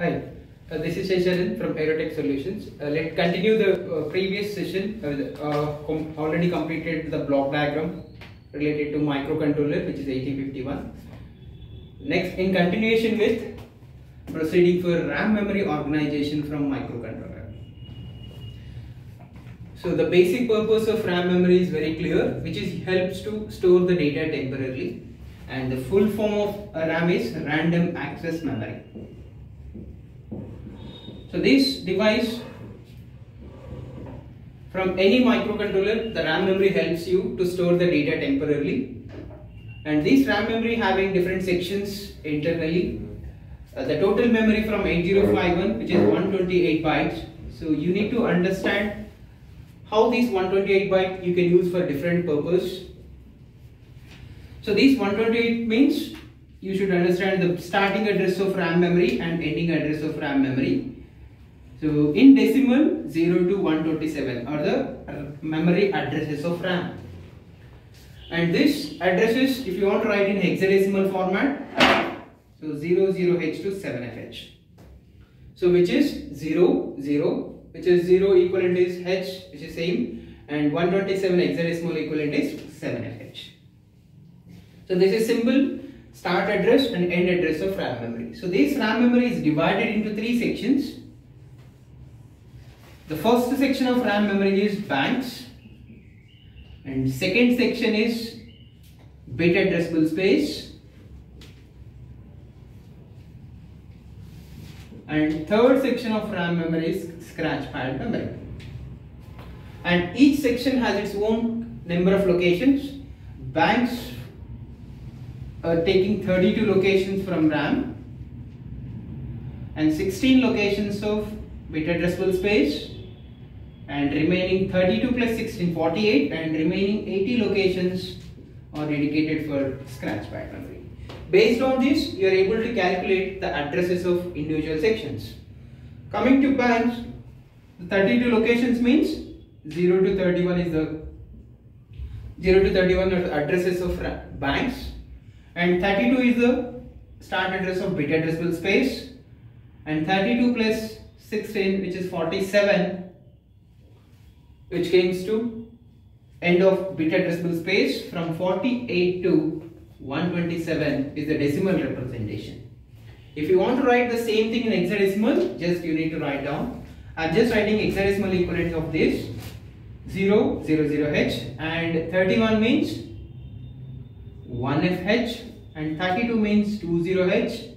Hi, uh, this is Shesharan from Erotech Solutions. Uh, let's continue the uh, previous session. Uh, uh, com- already completed the block diagram related to microcontroller, which is 8051. Next, in continuation with proceeding for RAM memory organization from microcontroller. So the basic purpose of RAM memory is very clear, which is helps to store the data temporarily. And the full form of a RAM is random access memory. So this device from any microcontroller, the RAM memory helps you to store the data temporarily. And this RAM memory having different sections internally. Uh, the total memory from 8051 which is 128 bytes. So you need to understand how these 128 byte you can use for different purpose. So these 128 means you should understand the starting address of RAM memory and ending address of RAM memory. So in decimal 0 to 127 are the memory addresses of RAM. And this addresses if you want to write in hexadecimal format so 00H to 7FH. So which is 0 0 which is 0 equivalent is H which is same and 127 hexadecimal equivalent is 7FH. So this is simple start address and end address of RAM memory. So this RAM memory is divided into three sections. The first section of RAM memory is banks. And second section is bit addressable space. And third section of RAM memory is scratch pad memory. And each section has its own number of locations. Banks are taking 32 locations from RAM. And 16 locations of bit addressable space and remaining 32 plus 16 48 and remaining 80 locations are dedicated for scratch memory. Based on this, you are able to calculate the addresses of individual sections. Coming to banks, 32 locations means 0 to 31 is the 0 to 31 are the addresses of banks and 32 is the start address of bit addressable space and 32 plus 16 which is 47 which comes to end of bit addressable space from 48 to 127 is the decimal representation. If you want to write the same thing in hexadecimal, just you need to write down. I'm just writing hexadecimal equivalent of this 0, 0, 0 H and 31 means 1FH and 32 means 20H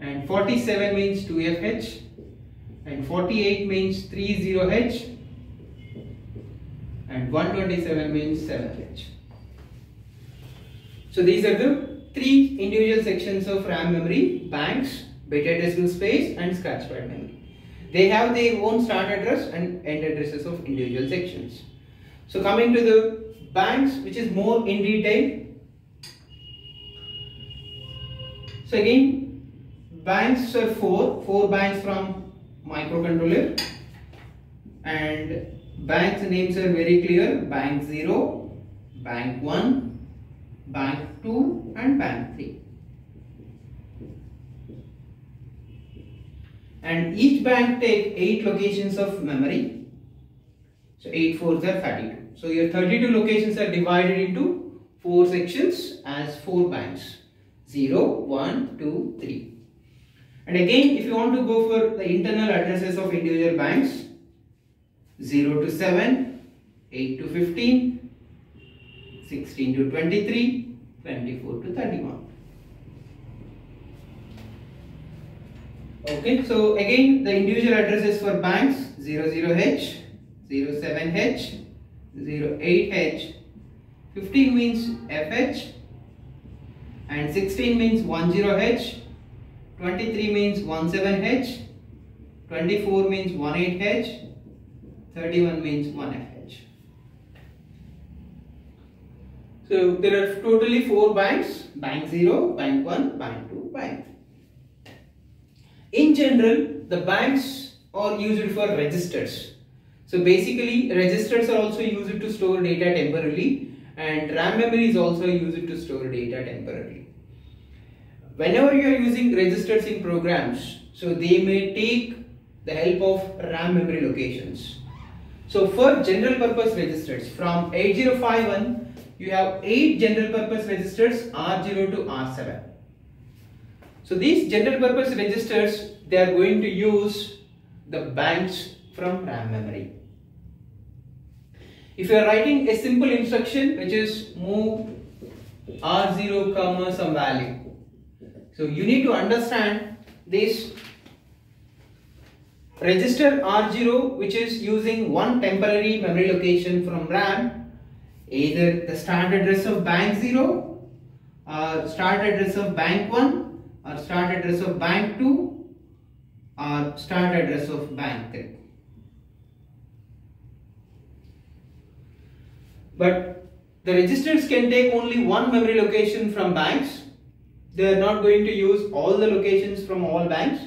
and 47 means 2FH and 48 means 30H and 127 means 7H. So these are the three individual sections of RAM memory, banks, bit addressable space and scratch pad memory. They have their own start address and end addresses of individual sections. So coming to the banks which is more in detail. So again banks are four, four banks from microcontroller and banks names are very clear. Bank 0 bank 1 bank 2 and bank 3 and each bank take 8 locations of memory. So 8 fours are 32 so your 32 locations are divided into 4 sections as 4 banks. 0 1 2 3 and again if you want to go for the internal addresses of individual banks 0 to 7, 8 to 15, 16 to 23, 24 to 31. Okay, so again the individual addresses for banks 00H, 07H, 08H, 15 means FH and 16 means 10H, 23 means 17H, 24 means 18H, 31 means 1FH. So there are totally 4 banks, bank 0, bank 1, bank 2, bank 3. In general, the banks are used for registers. So basically registers are also used to store data temporarily and RAM memory is also used to store data temporarily. Whenever you are using registers in programs, So they may take the help of RAM memory locations. So for general purpose registers from 8051 you have 8 general purpose registers R0 to R7. So these general purpose registers they are going to use the banks from RAM memory. If you are writing a simple instruction which is move R0 comma some value. So you need to understand this register R0 which is using one temporary memory location from RAM either the start address of bank 0 uh, or start address of bank 1 or start address of bank 2 or start address of bank 3. But the registers can take only one memory location from banks. They are not going to use all the locations from all banks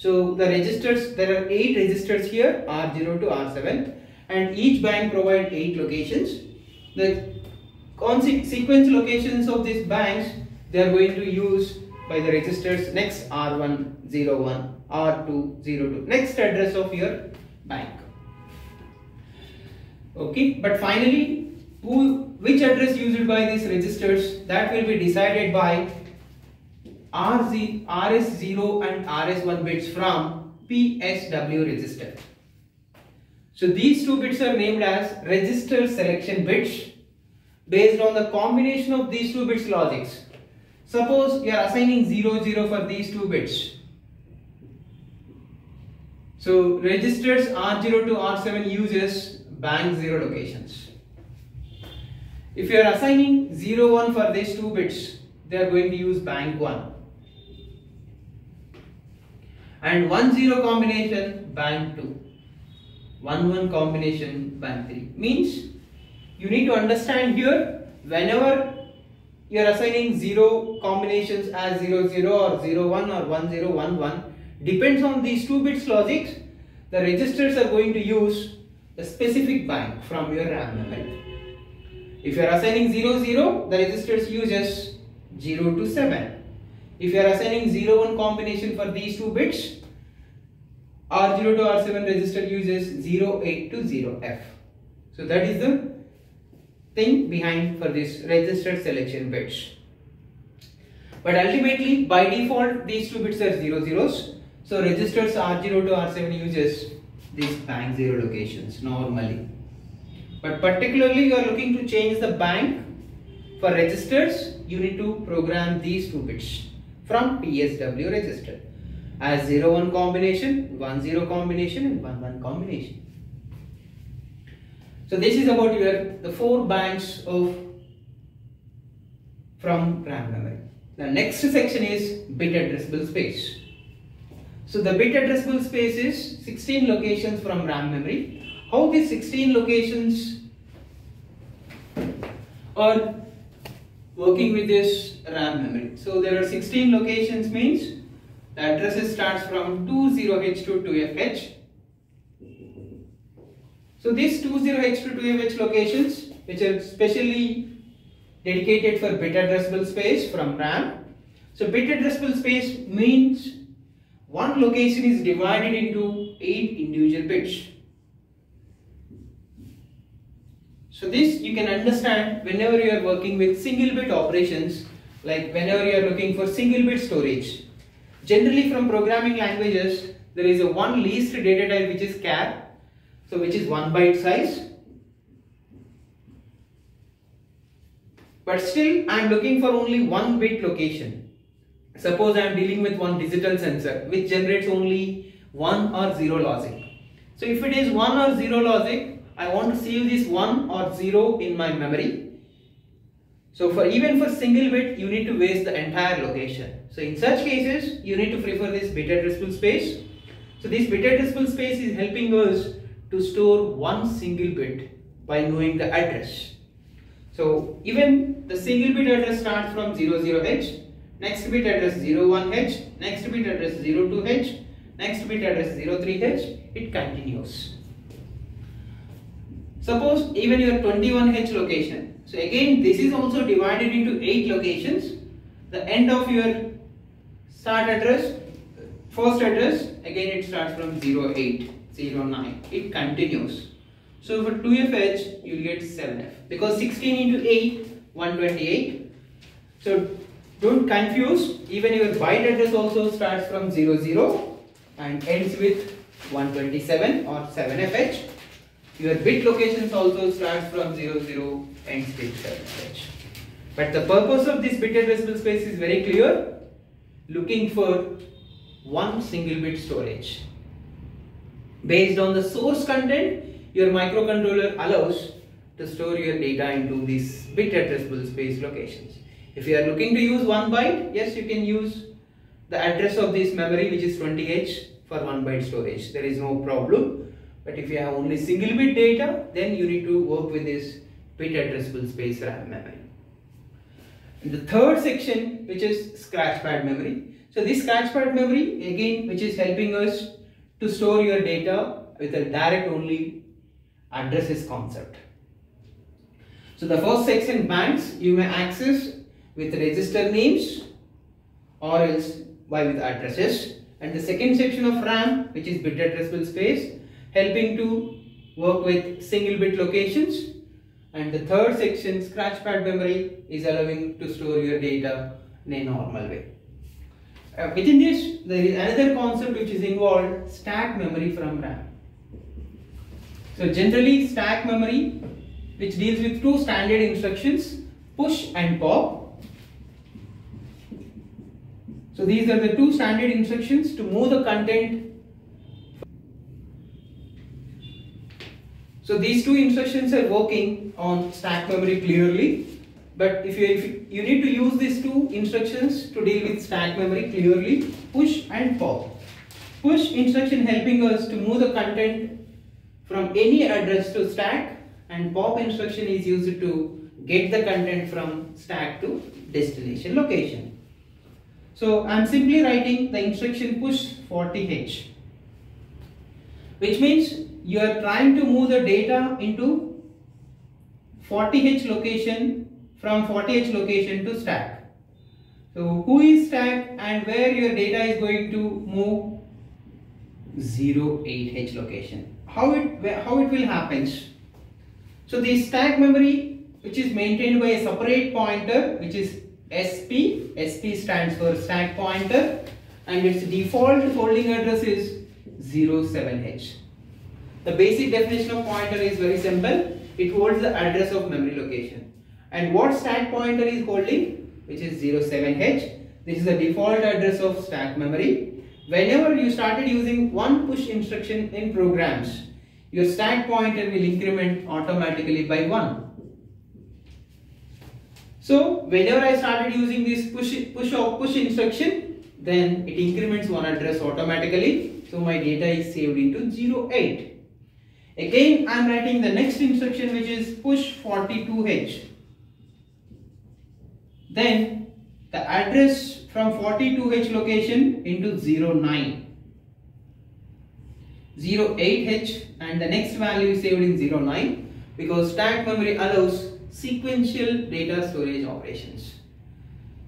so the registers, there are 8 registers here R0 to R7 and each bank provide 8 locations. The sequence locations of these banks they are going to use by the registers next R1, 01, R2, 02, next address of your bank. Okay, but finally, who, which address used by these registers that will be decided by RZ, RS0 and RS1 bits from PSW register. So these two bits are named as register selection bits based on the combination of these two bits logics. Suppose you are assigning 0, 0 for these two bits. So registers R0 to R7 uses bank 0 locations. If you are assigning 0, 1 for these two bits, they are going to use bank 1 and 1 0 combination bank 2 1 1 combination bank 3 means you need to understand here whenever you are assigning 0 combinations as 0 0 or 0 1 or 1 0 1 1 depends on these two bits logics the registers are going to use a specific bank from your RAM memory. If you are assigning 0 0 the registers uses 0 to 7 if you are assigning 0 1 combination for these two bits, R0 to R7 register uses 0 8 to 0F. So that is the thing behind for this register selection bits. But ultimately by default these two bits are 0 zeros. So registers R0 to R7 uses these bank 0 locations normally. But particularly you are looking to change the bank for registers you need to program these two bits from PSW register as 1 combination, 10 combination and 1 1 combination. So this is about your the four banks of from RAM memory. The next section is bit addressable space. So the bit addressable space is 16 locations from RAM memory. How these 16 locations are working with this RAM memory. So there are 16 locations means the addresses starts from 20H to 2FH. So these 20H to 2FH locations which are specially dedicated for bit addressable space from RAM. So bit addressable space means one location is divided into 8 individual bits. So this you can understand whenever you are working with single bit operations like whenever you are looking for single bit storage. Generally from programming languages there is a one least data type which is char so which is 1 byte size but still I am looking for only one bit location. Suppose I am dealing with one digital sensor which generates only 1 or 0 logic. So if it is 1 or 0 logic I want to save this 1 or 0 in my memory. So for even for single bit, you need to waste the entire location. So in such cases, you need to prefer this bit addressable space. So this bit addressable space is helping us to store one single bit by knowing the address. So even the single bit address starts from 00h, next bit address 01h, next bit address 02h, next bit address 03h, it continues. Suppose even your 21H location. So again this is also divided into 8 locations. The end of your start address first address again it starts from 08 09 it continues. So for 2fh you'll get 7f because 16 into 8 128 so don't confuse. Even your byte address also starts from 00 and ends with 127 or 7fh your bit locations also starts from 00 ends with 7fh but the purpose of this bit addressable space is very clear looking for one single bit storage. Based on the source content, your microcontroller allows to store your data into these bit addressable space locations. If you are looking to use 1 byte, yes you can use the address of this memory which is 20H for 1 byte storage. There is no problem. But if you have only single bit data, then you need to work with this bit addressable space RAM memory. And the third section which is scratchpad memory so this scratchpad memory again which is helping us to store your data with a direct only addresses concept. So the first section banks you may access with register names or else by with addresses and the second section of RAM which is bit addressable space helping to work with single bit locations and the third section scratchpad memory is allowing to store your data in a normal way. Uh, within this, there is another concept which is involved stack memory from RAM. So generally stack memory which deals with two standard instructions push and pop. So these are the two standard instructions to move the content. So these two instructions are working on stack memory clearly but if you, if you need to use these two instructions to deal with stack memory clearly, push and pop. Push instruction helping us to move the content from any address to stack and pop instruction is used to get the content from stack to destination location. So I am simply writing the instruction push 40h which means you are trying to move the data into 40h location from 40h location to stack. So who is stack and where your data is going to move 08h location. How it how it will happen? So the stack memory which is maintained by a separate pointer which is SP. SP stands for stack pointer and its default holding address is 07h. The basic definition of pointer is very simple. It holds the address of memory location. And what stack pointer is holding? Which is 07h this is the default address of stack memory. Whenever you started using one push instruction in programs your stack pointer will increment automatically by 1 so whenever I started using this push push or push instruction then it increments one address automatically. So my data is saved into 08 again I am writing the next instruction which is push 42h then the address from 42H location into 09. 08H and the next value is saved in 09 because stack memory allows sequential data storage operations.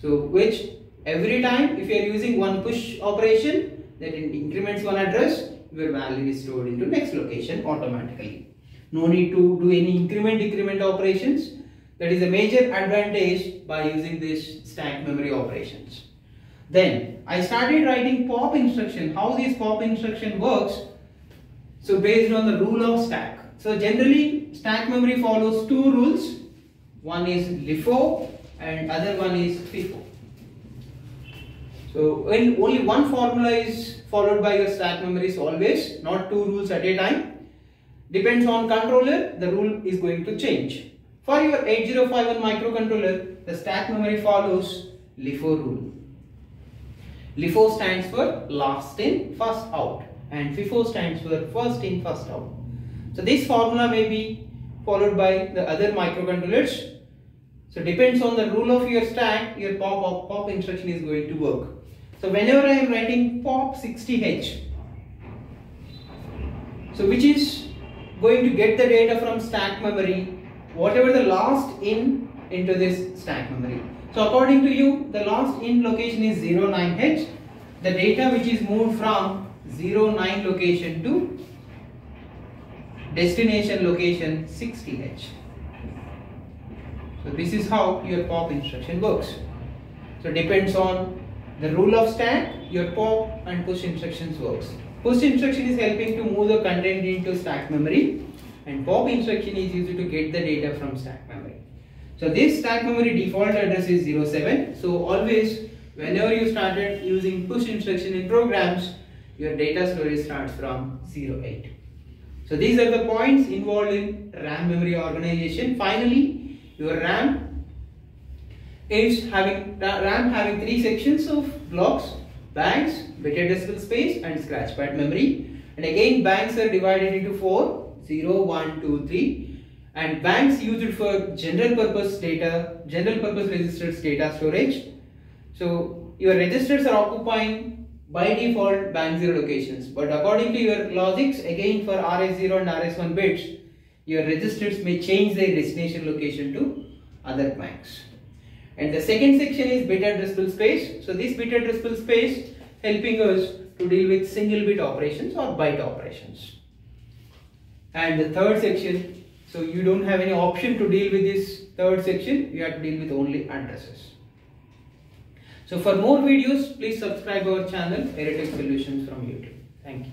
So which every time if you are using one push operation that increments one address your value is stored into next location automatically. No need to do any increment decrement operations that is a major advantage by using this stack memory operations. Then I started writing pop instruction. How this pop instruction works? So based on the rule of stack. So generally stack memory follows two rules. One is LIFO and other one is FIFO. So when only one formula is followed by your stack memory is always, not two rules at a time. Depends on controller, the rule is going to change. For your 8051 microcontroller, the stack memory follows LIFO rule. LIFO stands for last in, first out and FIFO stands for first in, first out. So this formula may be followed by the other microcontrollers. So depends on the rule of your stack, your pop, pop, pop instruction is going to work. So whenever I am writing pop 60H, so which is going to get the data from stack memory whatever the last in into this stack memory. So according to you, the last in location is 09H. the data which is moved from 09 location to destination location 60H. So this is how your pop instruction works. So depends on the rule of stack, your pop and push instructions works. Push instruction is helping to move the content into stack memory and pop instruction is used to get the data from stack memory. So this stack memory default address is 07. So always whenever you started using push instruction in programs, your data storage starts from 08. So these are the points involved in RAM memory organization. Finally, your RAM is having RAM having three sections of blocks, banks, bit addressable space and scratchpad memory. And again banks are divided into four, 0, 1, 2, 3 and banks used for general purpose data, general purpose registers data storage. So your registers are occupying by default bank 0 locations but according to your logics again for RS0 and RS1 bits your registers may change their destination location to other banks. And the second section is bit addressable space. So this bit addressable space helping us to deal with single bit operations or byte operations. And the third section, so you don't have any option to deal with this third section, you have to deal with only addresses. So for more videos, please subscribe our channel Erotech Solutions from YouTube. Thank you.